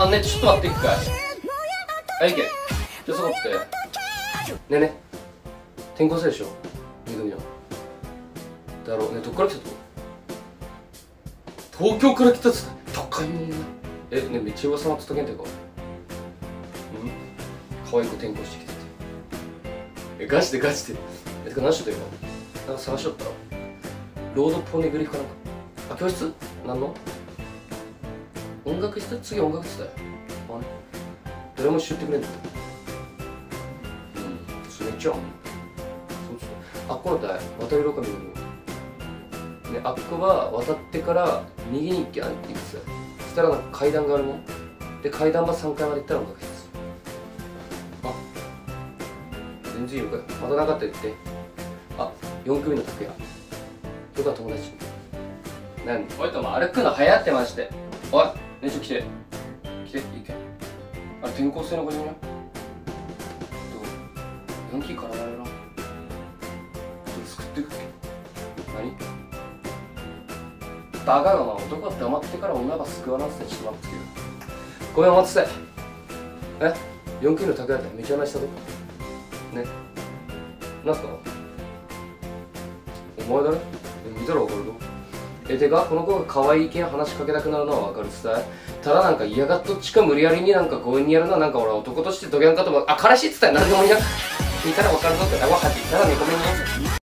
あねちょっと待って一回。あいけ。じゃあそこって。ねえね転校生でしょ。緑の。だろう。ねどっから来たと東京から来たっつった。高いもんなえねめっちゃ噂のったけんてかう。ん？可愛い子転校してきてて。えガチでガチで。えてか何しとった今？なんか探しとったロードポネグリフかなんか。あ教室？何の？音楽室？次音楽室だよ。あね誰も知ってくれんのうん。それめっちゃそうそう。あっこのだい渡り廊下見るの。ねあっこは渡ってから右に行きゃ行くさ。そしたらなんか階段があるもんで階段が3階まで行ったら音楽室。あ全然いいのかよ。またなかったら言って。あ4組の拓也とか友達。なんおいとも歩くの流行ってまして。おい姉ちゃん来て。来ていいけ。あれ転校生の子じゃない？どう？ヤンキー絡まれるな。ちょっと救ってくっけ？何？バカがまあ男は黙ってから女が救わなってちょっと待ってよごめん待ってて。え？4級の拓也ってめちゃ話したぞね。なんすか？お前だね見たら分かるぞ。えてかこの子が可愛い系話しかけたくなるのはわかるさただなんか嫌がっとっちか無理やりになんか強引にやるのはなんか俺は男としてどげんかと思うあ彼氏っつったら何でもいいな。聞いたらわかるぞって。あわはって言ったら猫目に